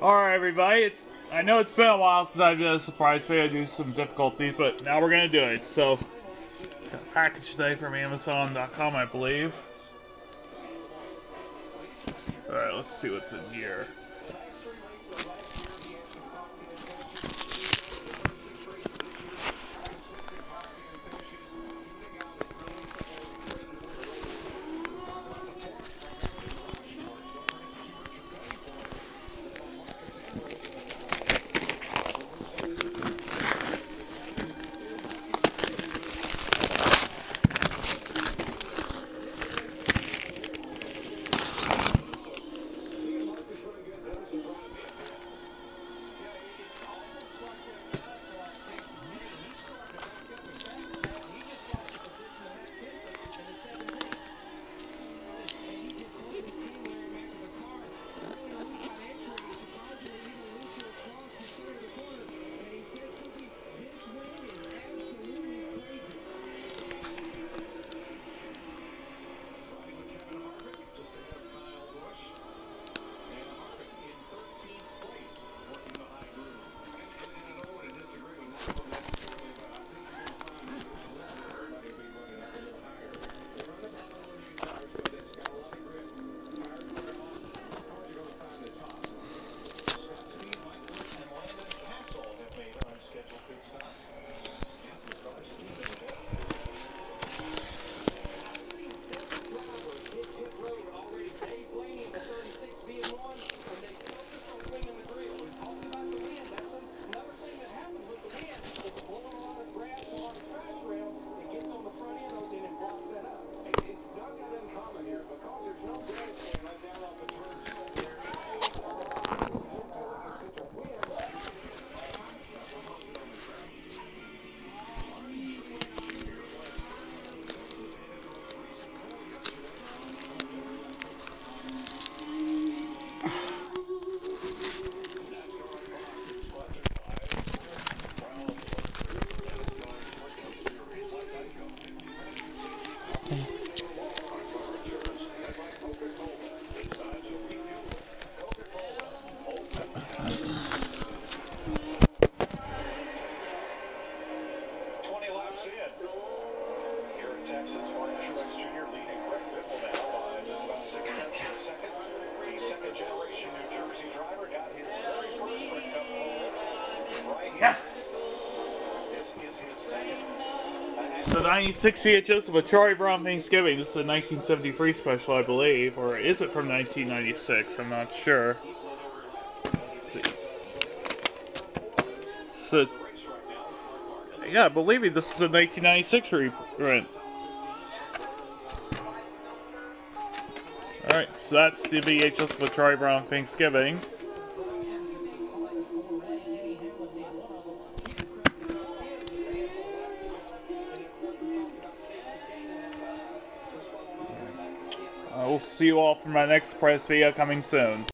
Alright everybody, it's I know it's been a while since I did a surprise video due to some difficulties, but now we're gonna do it. So package today from Amazon.com I believe. Alright, let's see what's in here. Yes! The 96 VHS of a Charlie Brown Thanksgiving. This is a 1973 special, I believe. Or is it from 1996? I'm not sure. Let's see. So, yeah, believe me, This is a 1996 reprint. Alright, so that's the VHS of a Charlie Brown Thanksgiving. I will see you all for my next press video coming soon.